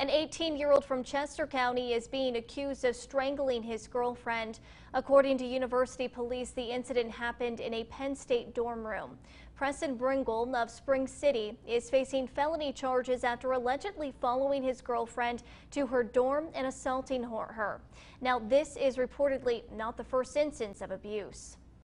An 18-year-old from Chester County is being accused of strangling his girlfriend. According to University Police, the incident happened in a Penn State dorm room. Preston Bringle of Spring City is facing felony charges after allegedly following his girlfriend to her dorm and assaulting her. Now, this is reportedly not the first instance of abuse.